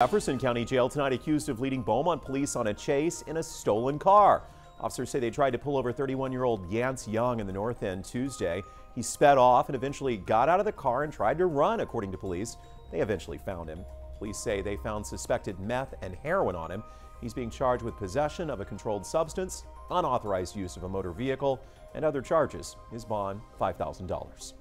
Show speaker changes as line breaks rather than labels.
Jefferson County Jail tonight accused of leading Beaumont police on a chase in a stolen car. Officers say they tried to pull over 31-year-old Yance Young in the North End Tuesday. He sped off and eventually got out of the car and tried to run, according to police. They eventually found him. Police say they found suspected meth and heroin on him. He's being charged with possession of a controlled substance, unauthorized use of a motor vehicle, and other charges. His bond, $5,000.